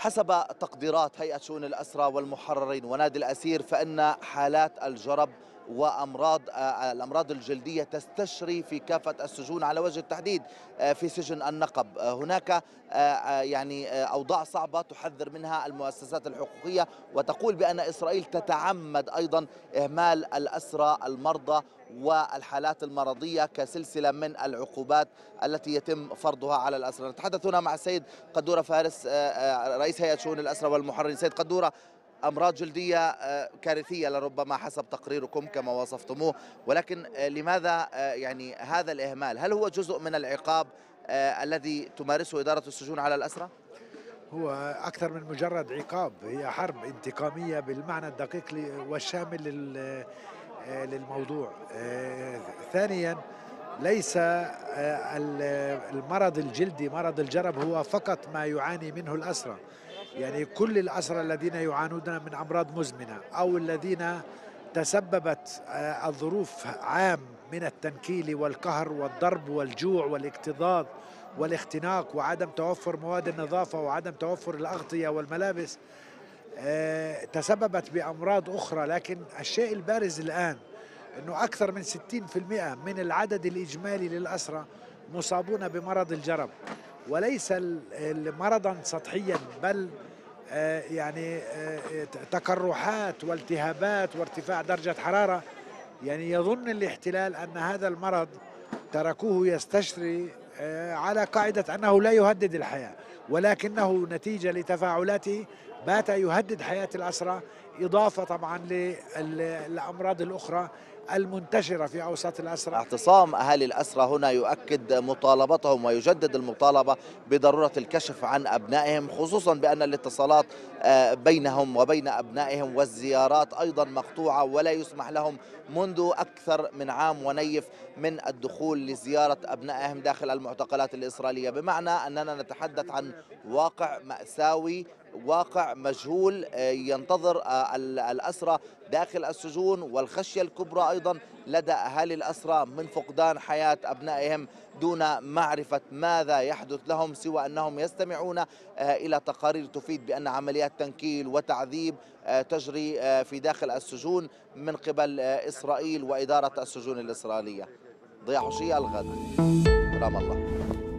حسب تقديرات هيئة شؤون الأسرى والمحررين ونادي الأسير فإن حالات الجرب وأمراض الأمراض الجلدية تستشري في كافة السجون على وجه التحديد في سجن النقب. هناك يعني أوضاع صعبة تحذر منها المؤسسات الحقوقية وتقول بأن إسرائيل تتعمد أيضا إهمال الأسرى المرضى والحالات المرضية كسلسلة من العقوبات التي يتم فرضها على الأسرى. نتحدث هنا مع السيد قدورة فارس رئيس هيئة شؤون الأسرى والمحررين. سيد قدورة أمراض جلدية كارثية لربما حسب تقريركم كما وصفتموه. ولكن لماذا يعني هذا الإهمال؟ هل هو جزء من العقاب الذي تمارسه إدارة السجون على الاسرى هو أكثر من مجرد عقاب هي حرب انتقامية بالمعنى الدقيق والشامل للموضوع. ثانيا ليس المرض الجلدي مرض الجرب هو فقط ما يعاني منه الاسرى يعني كل الأسرى الذين يعانون من أمراض مزمنة أو الذين تسببت الظروف عام من التنكيل والقهر والضرب والجوع والاكتظاظ والاختناق وعدم توفر مواد النظافة وعدم توفر الأغطية والملابس تسببت بأمراض أخرى. لكن الشيء البارز الآن أنه أكثر من 60% من العدد الإجمالي للأسرى مصابون بمرض الجرب. وليس مرضا سطحيا بل يعني تقرحات والتهابات وارتفاع درجة حرارة. يعني يظن الاحتلال أن هذا المرض تركوه يستشري على قاعدة أنه لا يهدد الحياة ولكنه نتيجة لتفاعلاته بات يهدد حياة الأسرى إضافة طبعا للأمراض الأخرى المنتشرة في أوساط الأسرى اعتصام أهالي الأسرى هنا يؤكد مطالبتهم ويجدد المطالبة بضرورة الكشف عن أبنائهم خصوصا بأن الاتصالات بينهم وبين أبنائهم والزيارات أيضا مقطوعة ولا يسمح لهم منذ أكثر من عام ونيف من الدخول لزيارة أبنائهم داخل المعتقلات الإسرائيلية. بمعنى أننا نتحدث عن واقع مأساوي واقع مجهول ينتظر الأسرى داخل السجون والخشية الكبرى أيضا لدى أهالي الأسرى من فقدان حياة أبنائهم دون معرفة ماذا يحدث لهم سوى أنهم يستمعون إلى تقارير تفيد بأن عمليات تنكيل وتعذيب تجري في داخل السجون من قبل إسرائيل وإدارة السجون الإسرائيلية. ضياء حشية الغد. رام الله.